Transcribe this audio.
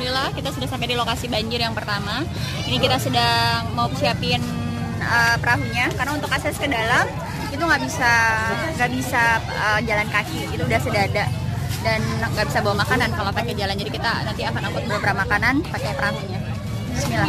Alhamdulillah kita sudah sampai di lokasi banjir yang pertama. Ini kita sedang mau siapin uh, perahunya karena untuk akses ke dalam itu nggak bisa nggak bisa uh, jalan kaki itu udah sedada. Dan nggak bisa bawa makanan kalau pakai jalan. Jadi kita nanti akan angkut beberapa makanan pakai perahunya. Bismillah.